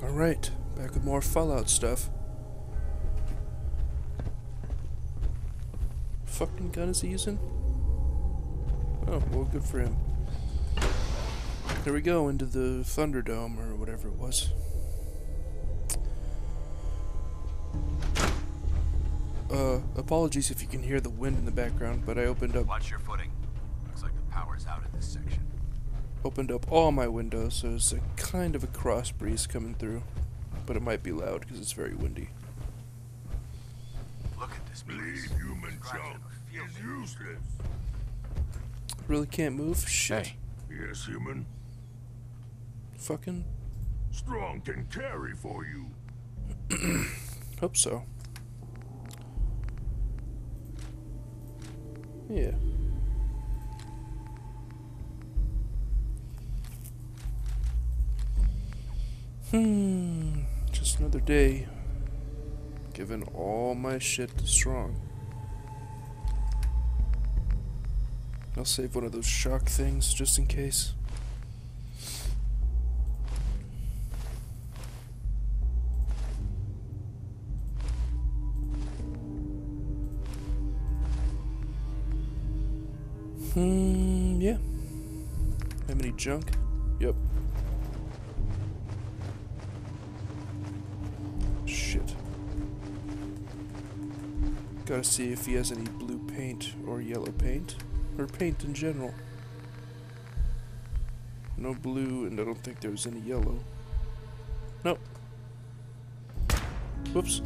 Alright, back with more Fallout stuff. Fucking gun is he using? Oh, well, good for him. There we go, into the Thunderdome, or whatever it was. Uh, apologies if you can hear the wind in the background, but I opened up Watch your footing. Looks like the power's out at this section. opened up all my windows, so it's a kind of a cross breeze coming through. But it might be loud because it's very windy. Look at this Believe place. human Scratching junk is useless. Really can't move? Shit. Hey. Yes, human. Fucking Strong can carry for you. hope so. Yeah. Hmm. Just another day. Giving all my shit to Strong. I'll save one of those shock things just in case. Hmm, yeah. Have any junk? Yep. Shit. Gotta see if he has any blue paint or yellow paint. Or paint in general. No blue, and I don't think there was any yellow. Nope. Whoops.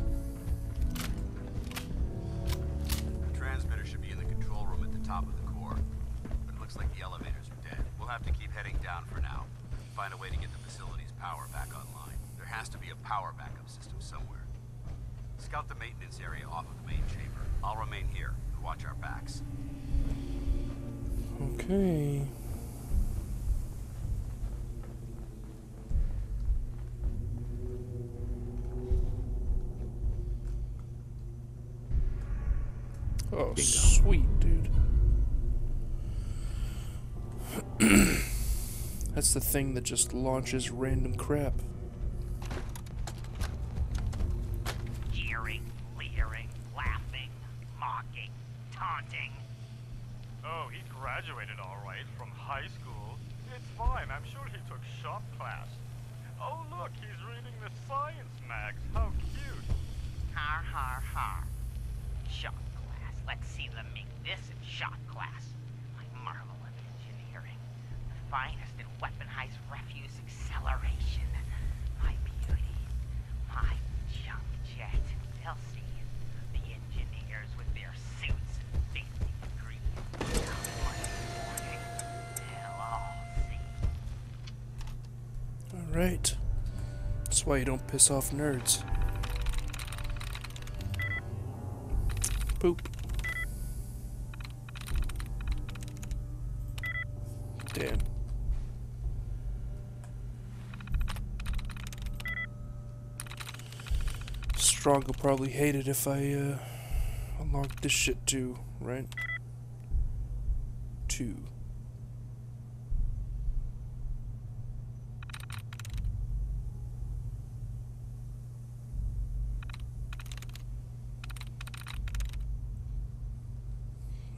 I'll remain here and watch our backs. Okay. Oh, sweet, dude. That's the thing that just launches random crap. Oh, he graduated all right from high school. It's fine. I'm sure he took shop class. Oh, look, he's reading the science mags. How cute. Har har har. Shop class. Let's see them make this in shop class. My marvel of engineering. The finest in weaponized refuse acceleration. That's why you don't piss off nerds. Poop. Damn. Strong will probably hate it if I uh, unlock this shit too, right? Two.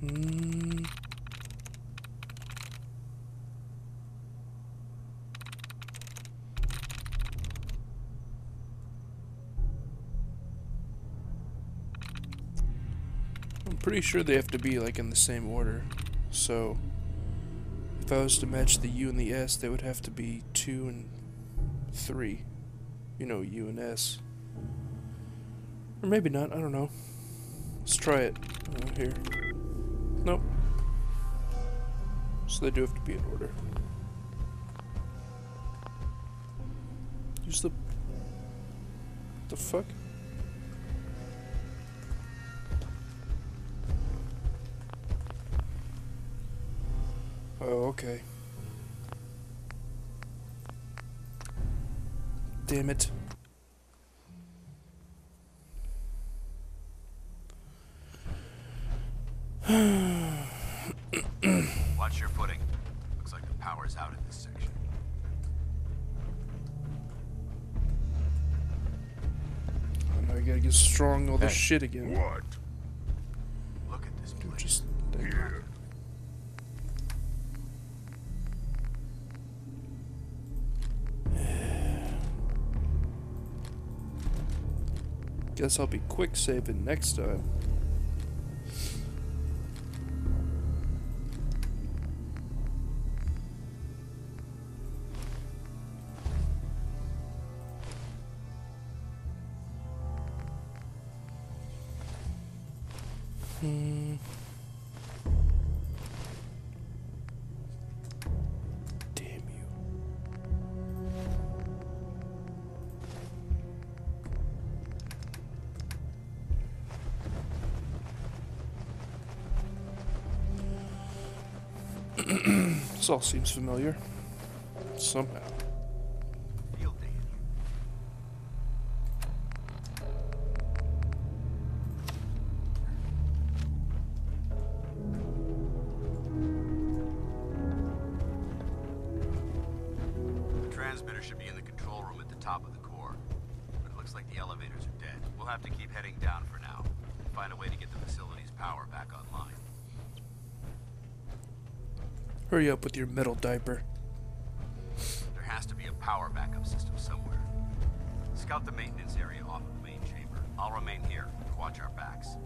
Hmm. I'm pretty sure they have to be like in the same order. So if I was to match the U and the S, they would have to be 2 and 3. You know, U and S. Or maybe not, I don't know. Let's try it. Uh, here. They do have to be in order. Use the... The fuck? Oh, okay. Damn it. Shit again. What? Look at this place. Just Here. guess I'll be quick saving next time. Damn you. This all seems familiar. Somehow. Hurry up with your metal diaper. There has to be a power backup system somewhere. Scout the maintenance area off of the main chamber. I'll remain here to watch our backs.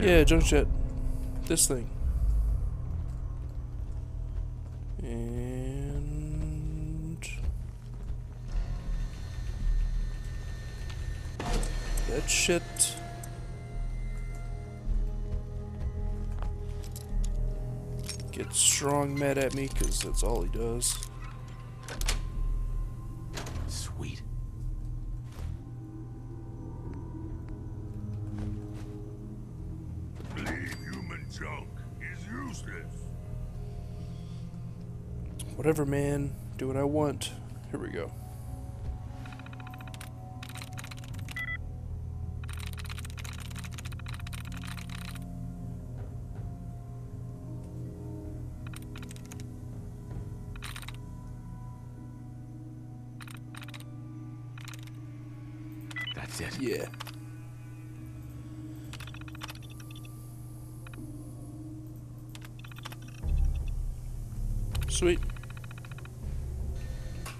Yeah, junk jet. This thing. And that shit. Gets strong mad at me because that's all he does. Sweet. Leave human junk is useless. Whatever, man. Do what I want. Here we go. That's it. Yeah. Sweet.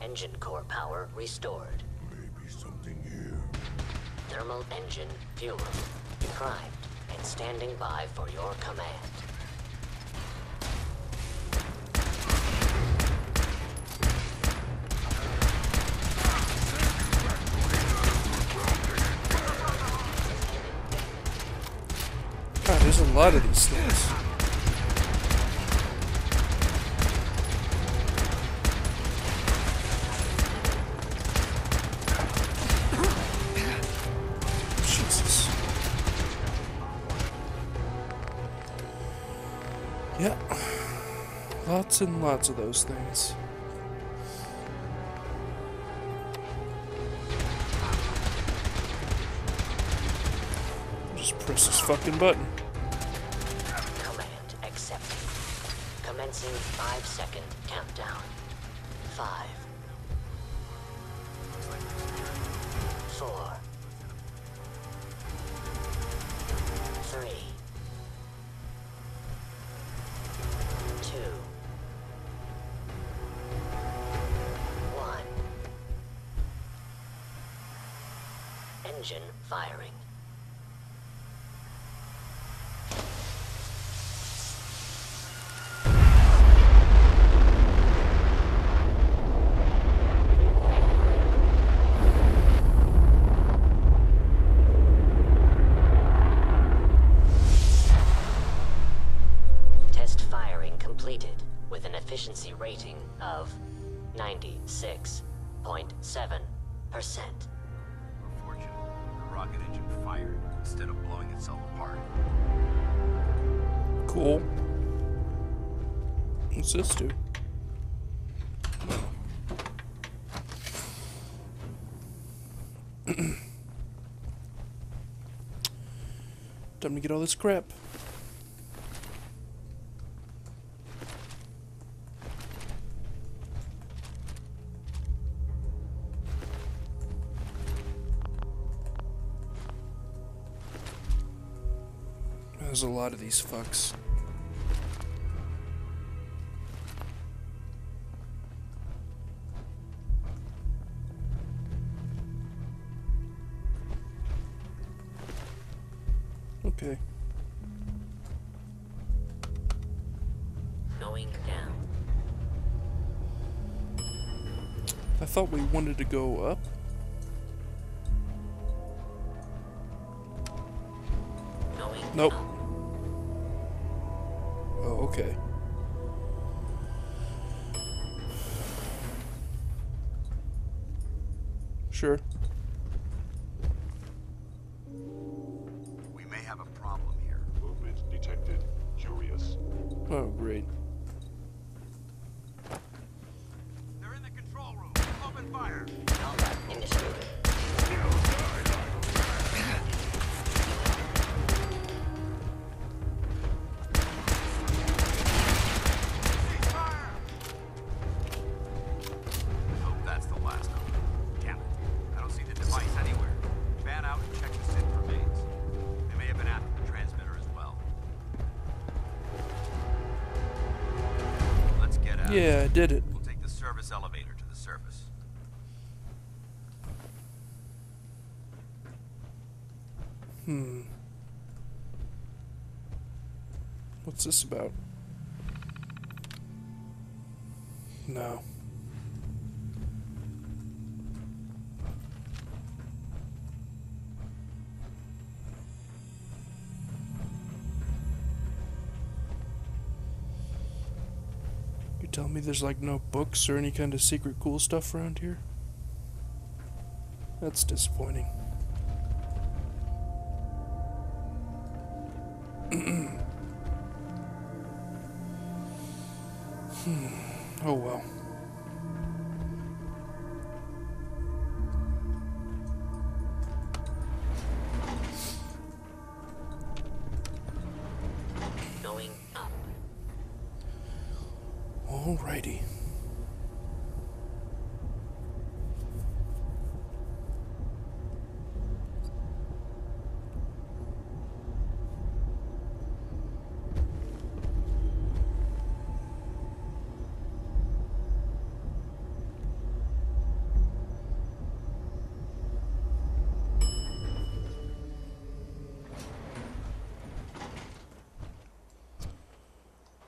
Engine core power restored. Maybe something here. Thermal engine fuel deprived and standing by for your command. God, there's a lot of these things. Jesus. Yeah. Lots and lots of those things. Just press this fucking button. me get all this crap. There's a lot of these fucks. Okay. Going down. I thought we wanted to go up. Going Nope. up. Oh, okay. Sure. Did it. We'll take the service elevator to the surface. Hmm. What's this about? There's like no books or any kind of secret cool stuff around here? That's disappointing. Hmm. Oh well.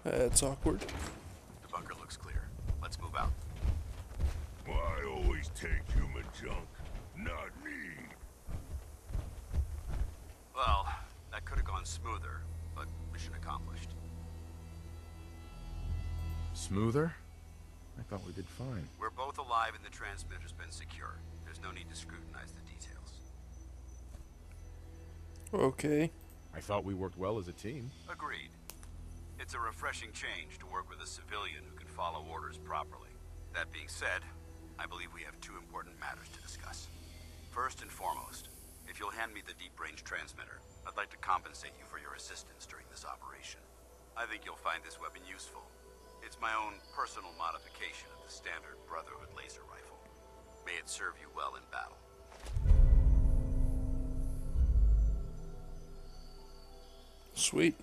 Uh, That's awkward. The bunker looks clear. Let's move out. I always take human junk. Not me. Well, that could have gone smoother, but mission accomplished. Smoother? I thought we did fine. We're both alive and the transmitter's been secure. There's no need to scrutinize the details. Okay. I thought we worked well as a team. Agreed. It's a refreshing change to work with a civilian who can follow orders properly. That being said, I believe we have two important matters to discuss. First and foremost, if you'll hand me the deep-range transmitter, I'd like to compensate you for your assistance during this operation. I think you'll find this weapon useful. It's my own personal modification of the standard Brotherhood laser rifle. May it serve you well in battle. Sweet.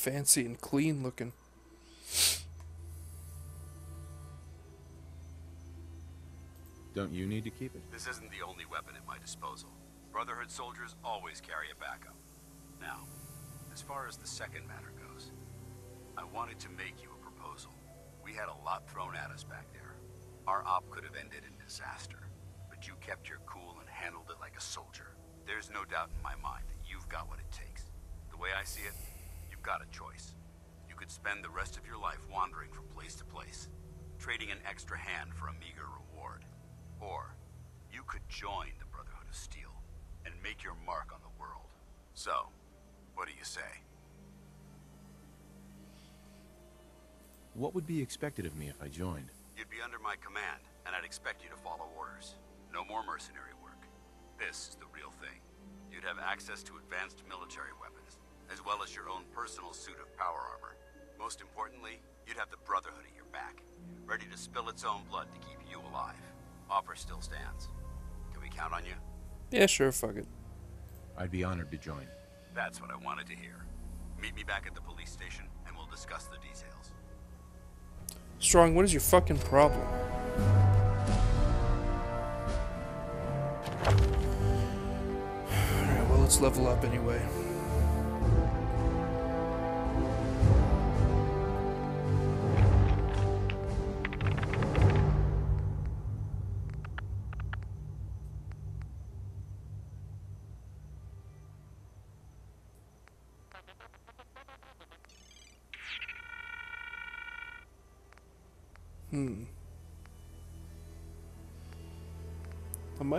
Fancy and clean looking. Don't you need to keep it? This isn't the only weapon at my disposal. Brotherhood soldiers always carry a backup. Now, as far as the second matter goes, I wanted to make you a proposal. We had a lot thrown at us back there. Our op could have ended in disaster, but you kept your cool and handled it like a soldier. There's no doubt in my mind that you've got what it takes. The way I see it, you've got a choice. You could spend the rest of your life wandering from place to place, trading an extra hand for a meager reward. Or, you could join the Brotherhood of Steel and make your mark on the world. So, what do you say? What would be expected of me if I joined? You'd be under my command, and I'd expect you to follow orders. No more mercenary work. This is the real thing. You'd have access to advanced military weapons, as well as your own personal suit of power armor. Most importantly, you'd have the Brotherhood at your back, ready to spill its own blood to keep you alive. Offer still stands. Can we count on you? Yeah, sure, fuck it. I'd be honored to join. That's what I wanted to hear. Meet me back at the police station, and we'll discuss the details. Strong, what is your fucking problem? Alright, well, let's level up anyway.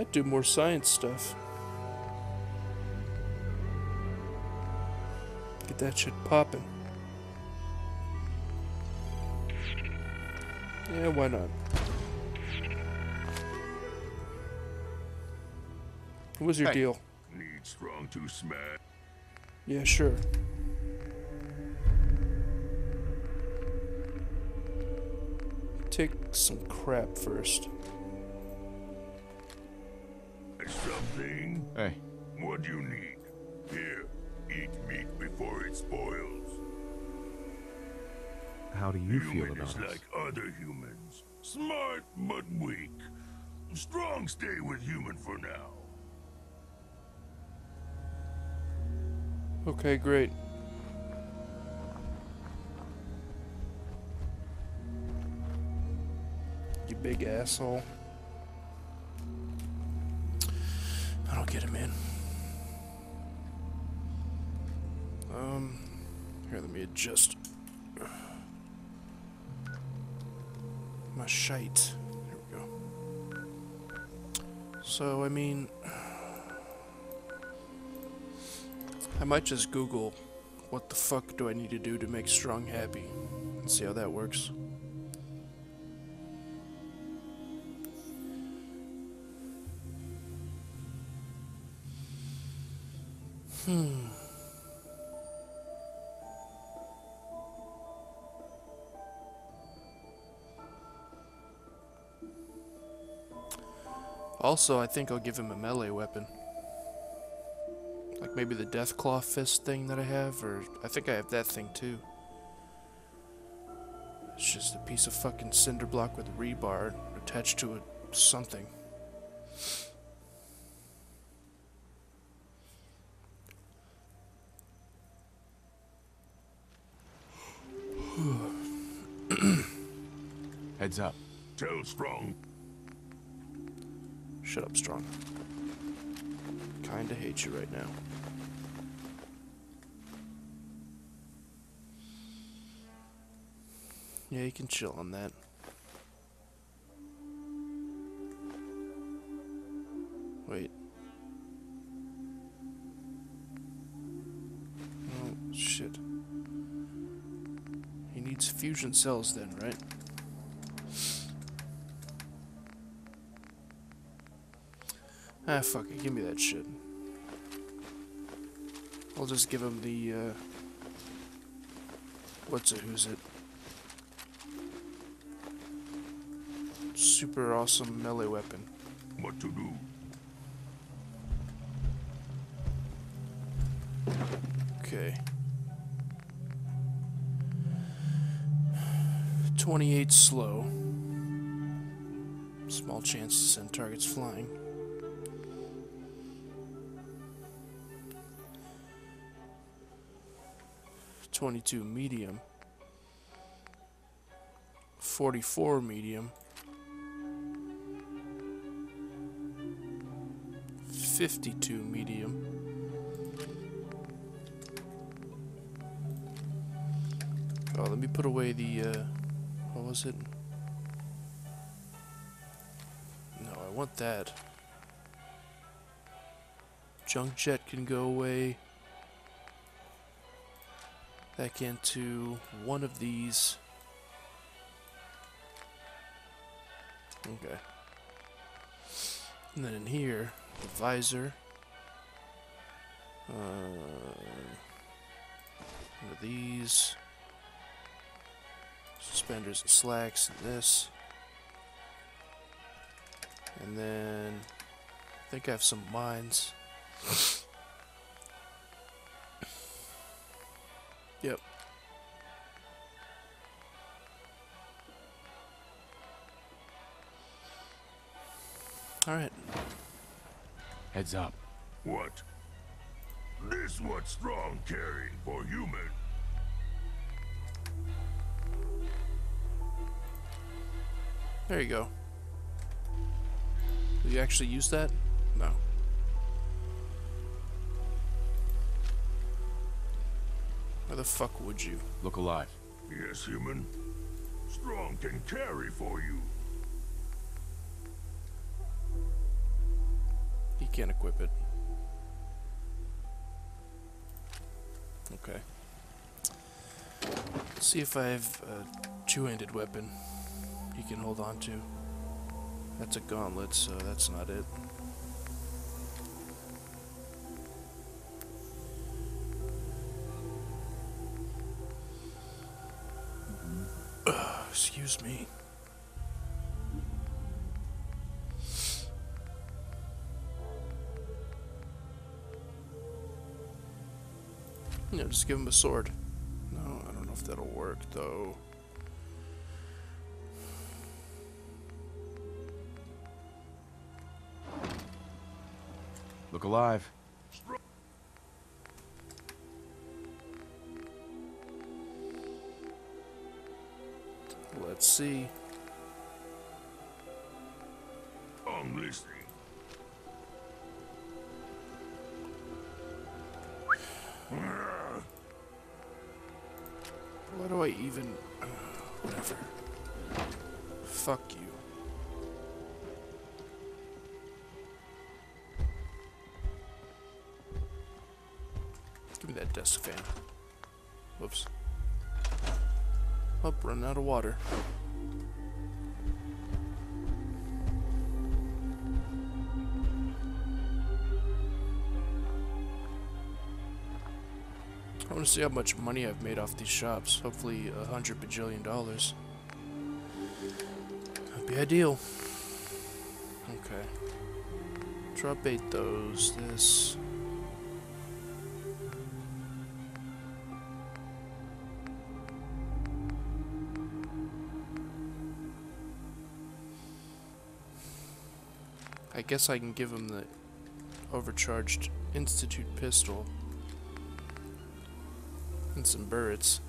Might do more science stuff. Get that shit popping. Yeah, why not? What was your Hey. deal? Need strong to smash. Yeah, sure. Take some crap first. What do you need? Here, eat meat before it spoils. how do you feel Human about is this? like other humans. Smart, but weak. Strong stay with human for now. Okay, great. You big asshole. Um, here, let me adjust my shite. Here we go. So, I mean, I might just Google what the fuck do I need to do to make Strong happy and see how that works. Hmm. Also, I think I'll give him a melee weapon. Like maybe the Deathclaw fist thing that I have, or I think I have that thing too. It's just a piece of fucking cinder block with rebar attached to it, something. Heads up. Tell Strong. Shut up, Strong. Kinda hate you right now. Yeah, you can chill on that. Wait. Oh, shit. He needs fusion cells then, right? Ah, fuck it. Give me that shit. I'll just give him the, uh... What's it? Who's it? Super awesome melee weapon. What to do? Okay. 28 slow. Small chance to send targets flying. Twenty-two medium. Forty-four medium. Fifty-two medium. Oh, let me put away the, uh, what was it? No, I want that. Junk jet can go away. That can to one of these. Okay. And then in here, the visor. Uh, one of these. Suspenders and slacks and this. And then I think I have some mines. Yep. Alright. Heads up. What? This what strong caring for human. There you go. Will you actually use that? No. Why the fuck would you? Look alive. Yes, human. Strong can carry for you. He can't equip it. Okay. Let's see if I have a two-handed weapon he can hold on to. That's a gauntlet, so that's not it. Excuse me. Yeah, just give him a sword. No, I don't know if that'll work, though. Look alive. Let's see. I'm listening. Why do I even... Uh, whatever. Fuck you. Give me that desk fan. Up, running out of water. I want to see how much money I've made off these shops. Hopefully a hundred bajillion dollars. That'd be ideal. Okay. Drop eight those. This. I guess I can give him the overcharged Institute pistol and some birds.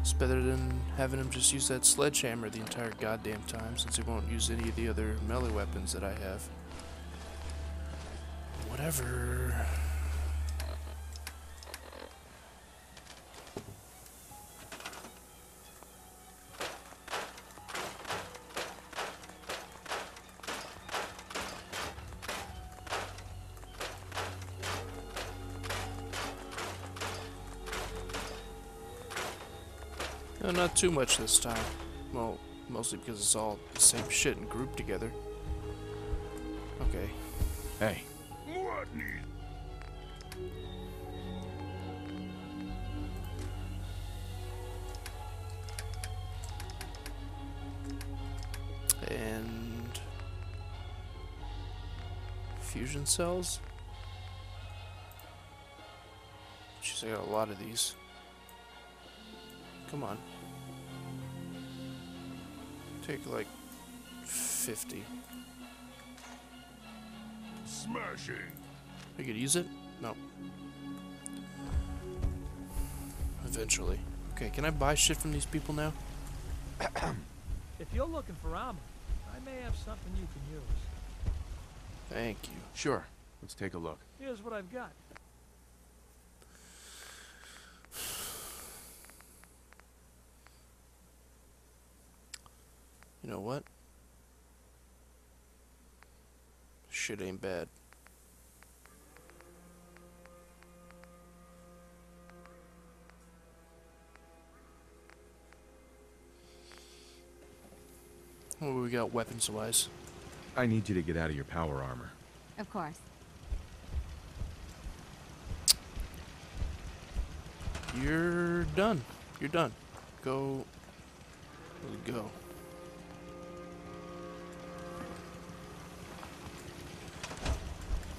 It's better than having him just use that sledgehammer the entire goddamn time since he won't use any of the other melee weapons that I have. Whatever. No, not too much this time. Well, mostly because it's all the same shit and grouped together. Okay. Hey, What need? And fusion cells. Jeez, I got a lot of these. Come on. Take like 50. Smashing. I could use it? No. Eventually. Okay, can I buy shit from these people now? If you're looking for armor, I may have something you can use. Thank you. sure. Let's take a look. Here's what I've got. You know what? Shit ain't bad. What do we got weapons wise? I need you to get out of your power armor. Of course. You're done. You're done. Go. Go.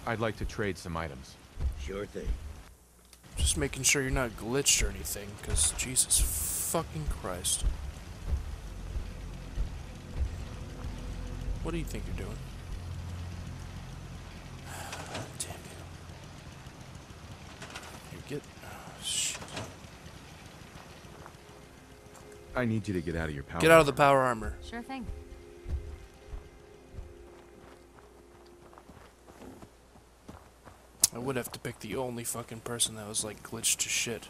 I'd like to trade some items. Sure thing. Just making sure you're not glitched or anything, because Jesus fucking Christ. What do you think you're doing? Damn you. You get. Oh, shit. I need you to get out of your power. Get out of the power armor. Sure thing. Would have to pick the only fucking person that was like glitched to shit.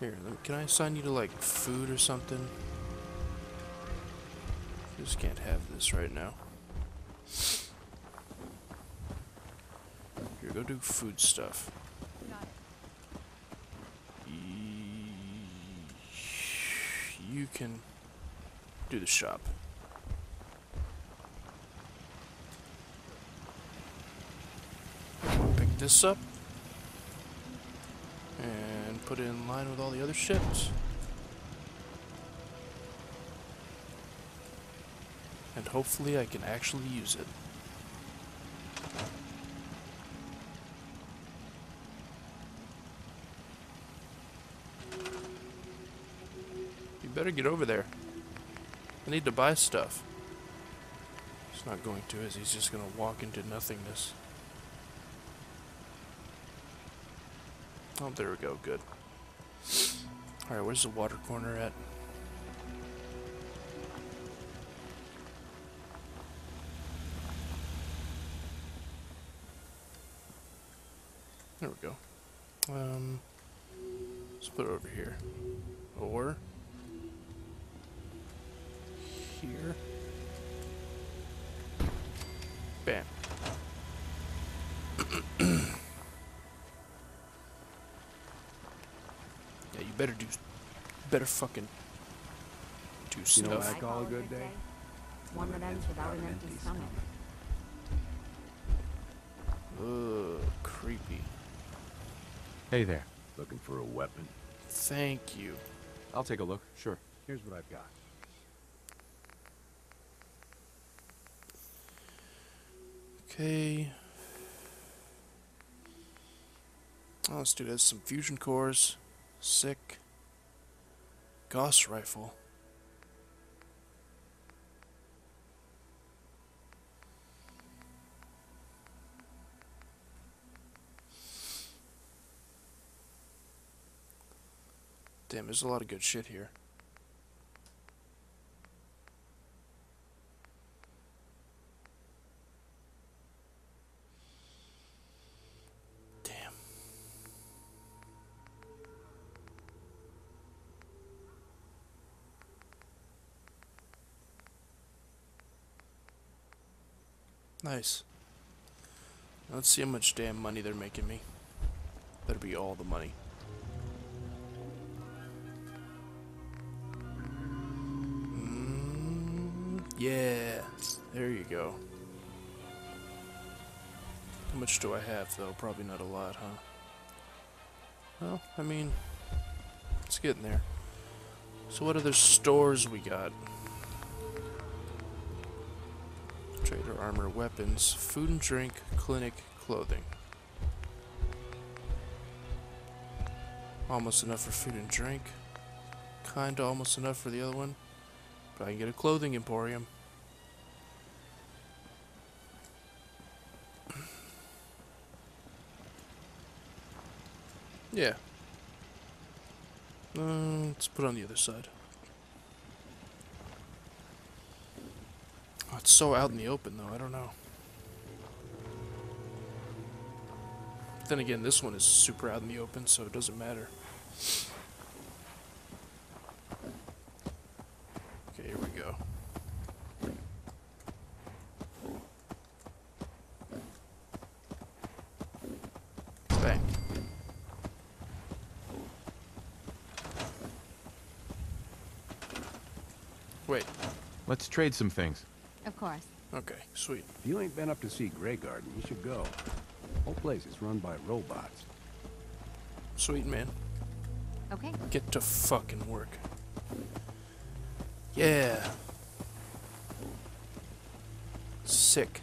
Here, can I assign you to like food or something? Just can't have this right now. Here, go do food stuff. You can do the shop. Pick this up and put it in line with all the other ships. And hopefully I can actually use it. You better get over there. I need to buy stuff. He's not going to, is? He's just gonna walk into nothingness. Oh, there we go. Good. Alright, where's the water corner at? There we go. Um, let's put it over here. Or here. Better do, better fucking do You know stuff. what I call a good day? One that ends without an empty stomach. Ugh, creepy. Hey there. Looking for a weapon? Thank you. I'll take a look. Sure. Here's what I've got. Okay. Oh, let's do this. some fusion cores. Sick. Gauss rifle. Damn, there's a lot of good shit here. Nice. Let's see how much damn money they're making me. Better be all the money. Mm, yeah, there you go. How much do I have, though? Probably not a lot, huh? Well, I mean, it's getting there. So what other stores we got? Armor, weapons, food and drink, clinic, clothing. Almost enough for food and drink. Kinda almost enough for the other one. But I can get a clothing emporium. Yeah. Uh, let's put on the other side. Oh, it's so out in the open, though. I don't know. Then again, this one is super out in the open, so it doesn't matter. Okay, here we go. Wait. Let's trade some things. Of course. Okay, sweet. If you ain't been up to see Graygarden, you should go. Whole place is run by robots. Sweet, man. Okay. Get to fucking work. Yeah. Sick.